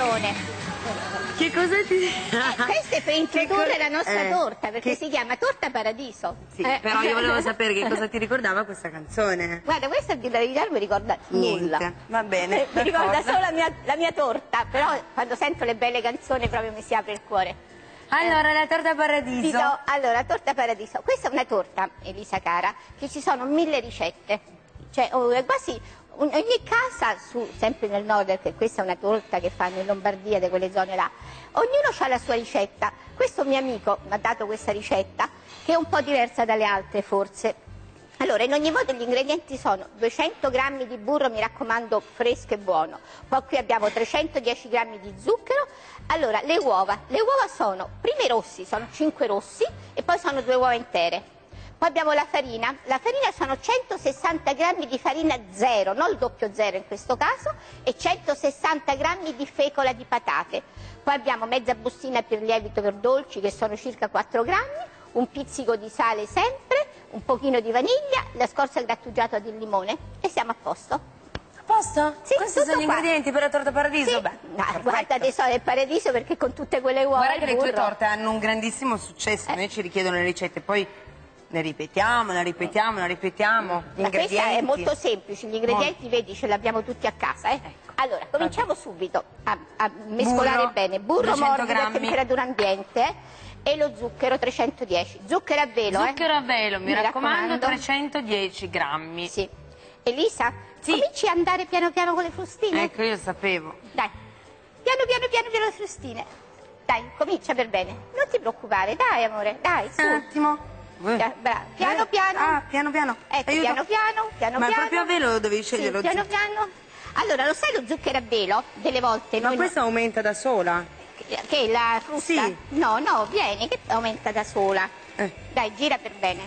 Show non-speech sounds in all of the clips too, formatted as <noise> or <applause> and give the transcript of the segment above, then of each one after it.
canzone. Che cosa ti... Eh, questa è per introdurre la nostra Eh, torta, perché che- si chiama Torta Paradiso. Sì, Eh. però io volevo sapere che cosa <laughs> ti ricordava questa canzone. Guarda, questa la verità non mi ricorda nulla. Niente, va bene. Eh, <laughs> Mi ricorda solo la mia, la mia torta, però quando sento le belle canzoni proprio mi si apre il cuore. Allora, la torta paradiso. Ti do- allora, torta paradiso. Questa è una torta, Elisa cara, che ci sono mille ricette. Cioè, oh, è quasi ogni casa, su- sempre nel nord, perché questa è una torta che fanno in Lombardia, di quelle zone là, ognuno ha la sua ricetta. Questo mio amico mi ha dato questa ricetta, che è un po' diversa dalle altre forse. Allora, in ogni modo gli ingredienti sono 200 grammi di burro, mi raccomando, fresco e buono. Poi qui abbiamo 310 grammi di zucchero. Allora, le uova. Le uova sono, prima i rossi, sono 5 rossi e poi sono due uova intere. Poi abbiamo la farina. La farina sono 160 grammi di farina zero, non il doppio zero in questo caso, e 160 grammi di fecola di patate. Poi abbiamo mezza bustina per lievito per dolci, che sono circa 4 grammi, un pizzico di sale sempre, un pochino di vaniglia, la scorza grattugiata di limone e siamo a posto. A posto? Sì, Questi sono gli qua. ingredienti per la torta paradiso? Sì. Beh, perfetto. guarda adesso è paradiso perché con tutte quelle uova Guarda che le il tue burro- torte hanno un grandissimo successo, noi ci richiedono le ricette, poi le ripetiamo, le ripetiamo, le ripetiamo, gli Ma questa è molto semplice, gli ingredienti vedi ce li abbiamo tutti a casa. eh. Allora, cominciamo subito a, a mescolare Burro, bene. Burro 200 morbido a temperatura ambiente eh, e lo zucchero 310. Zucchero a velo, eh. Zucchero a velo, mi, Mi raccomando, raccomando. 310 grammi. Sì. Elisa, Sì. cominci a andare piano piano con le frustine? Ecco, io sapevo. Dai, piano piano piano piano le frustine. Dai, comincia per bene. Non ti preoccupare, dai amore, dai, su. Un attimo. Eh. Pia- brava. Piano Eh, piano. Ah, piano piano. Ecco, Aiuto. piano piano, piano Ma piano. proprio a velo dovevi Sì, scegliere lo piano zucchero. piano. Allora, lo sai lo zucchero a velo? Delle volte Ma noi questa aumenta da sola? che la frusta? Sì. No, no, vieni, che aumenta da sola. Eh, Dai, gira per bene.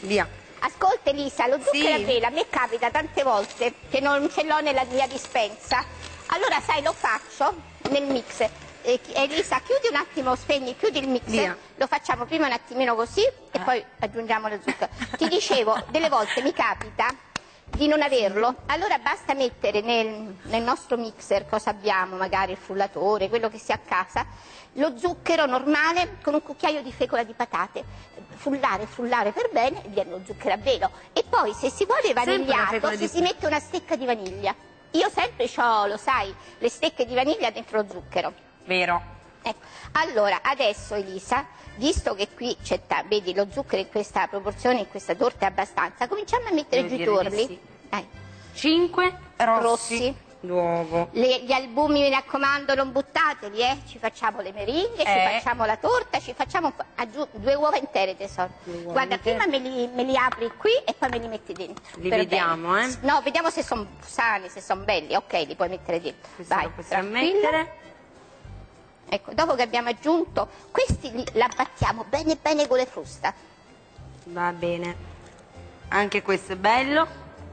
via. Ascolta Elisa, lo zucchero Sì. a velo a me capita tante volte che non ce l'ho nella mia dispensa. Allora, sai, lo faccio nel mix. Eh, Elisa, chiudi un attimo, spegni, chiudi il mix. Via. Lo facciamo prima un attimino così e poi aggiungiamo lo zucchero. Ti dicevo, delle volte mi capita di non averlo, allora basta mettere nel, nel nostro mixer cosa abbiamo, magari il frullatore, quello che si ha a casa, lo zucchero normale con un cucchiaio di fecola di patate, frullare, frullare per bene e viene lo zucchero a velo. E poi se si vuole vanigliato ci di- si mette una stecca di vaniglia. Io sempre ho, lo sai, le stecche di vaniglia dentro lo zucchero. Vero. Ecco, allora adesso Elisa, visto che qui c'è, vedi lo zucchero in questa proporzione, in questa torta è abbastanza, cominciamo a mettere Devo giù i torli. sì. Dai. 5 rossi. Rossi. L'uovo. Le- gli albumi mi raccomando non buttateli, eh? ci facciamo le meringhe, ci Eh. facciamo la torta, ci facciamo due uova intere tesoro. Uova Guarda, intere. prima me li, me li apri qui e poi me li metti dentro. Li vediamo, bene. eh? No, vediamo se sono sani, se sono belli, ok, li puoi mettere dentro. Questo Vai, lo possiamo tranquilla. mettere. Ecco, dopo che abbiamo aggiunto, questi li, la battiamo bene bene con le frusta. Va bene. Anche questo è bello.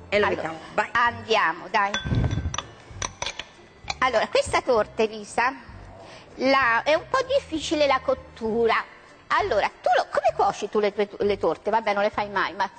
E lo Allora, mettiamo. Andiamo, dai. Allora, questa torta, Elisa, la- è un po' difficile la cottura. Allora, tu lo- come cuoci tu le tue le torte? Vabbè, non le fai mai, ma...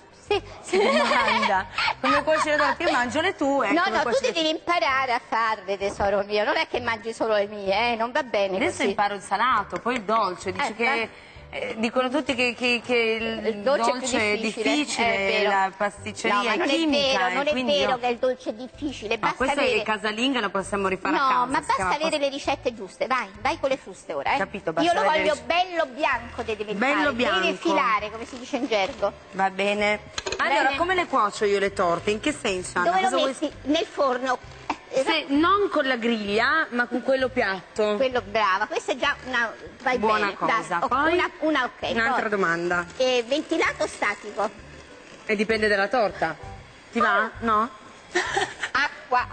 Sì, Che domanda. Come cuoci le torte? Io mangio le tue. No, come no, tu devi imparare a farle, tesoro mio. Non è che mangi solo le mie, eh? Non va bene Adesso così. imparo il salato, poi il dolce. Dici Eh, che, eh, dicono tutti che, che- che il, Il dolce, dolce è è più difficile, difficile, è la pasticceria no, ma è non chimica. è vero, non è quindi vero io- che il dolce è difficile. Ma Basta questa avere... è casalinga, la possiamo rifare a No, casa. ma si basta avere post- le ricette giuste. Vai, vai con le fruste ora, eh. Capito, basta Io lo avere le voglio bello bianco, deve diventare. Bello Deve bianco. filare, come si dice in gergo. Va bene. Allora, Bene. come le cuocio io le torte? In che senso? Anna? Dove lo Cosa vuoi- metti? Nel forno. Se- non con la griglia, ma con quello piatto. Quello brava, questa è già una vai Buona bene. cosa. Ok, Poi una, una ok. un'altra domanda. Eh, ventilato o statico? E dipende dalla torta. Ti va? No? <laughs> Acqua.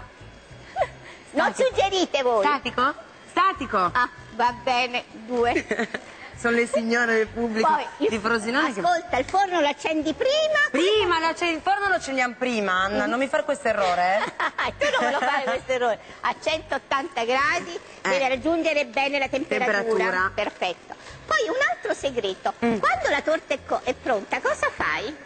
Non suggerite voi. Statico? Statico. Ah, va bene, due. <laughs> Sono le signore del pubblico Poi di Frosinone che... Ascolta, il forno lo accendi prima. Prima, la- cioè, il forno lo accendiamo prima, Anna, non mi fare questo errore, eh? <laughs> tu non me lo fare questo errore. A 180 gradi deve raggiungere bene la temperatura. Temperatura. Perfetto. Poi un altro segreto. Mm. Quando la torta è, è pronta, cosa fai?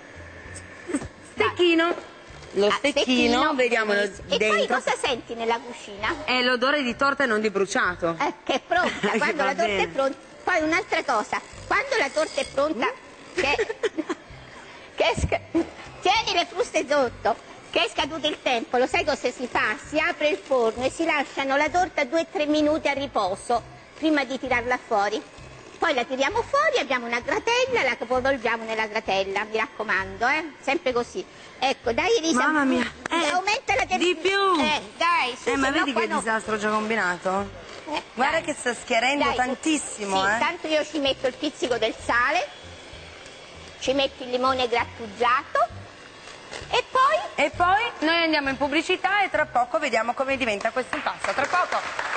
Stecchino. Lo a stecchino, vediamo benissimo. E poi dentro. cosa senti nella cucina? È l'odore di torta non di bruciato. Eh, che è pronta, <laughs> Che quando la torta bene. è pronta. Poi un'altra cosa, quando la torta è pronta, Mm. che, <laughs> che tieni le fruste sotto, che è scaduto il tempo, lo sai cosa si fa? Si apre il forno e si lasciano la torta 2-3 minuti a riposo prima di tirarla fuori. Poi la tiriamo fuori, abbiamo una gratella, la capovolgiamo nella gratella, mi raccomando, eh? Sempre così. Ecco, dai Elisa. Mamma mia, eh, aumenta la di più. Eh, dai, su, Eh, ma vedi che no. disastro già combinato? Eh, Guarda dai. che sta schiarendo Dai, tantissimo, sì, eh. tanto io ci metto il pizzico del sale, ci metto il limone grattugiato e poi E poi noi andiamo in pubblicità e tra poco vediamo come diventa questo impasto. Tra poco.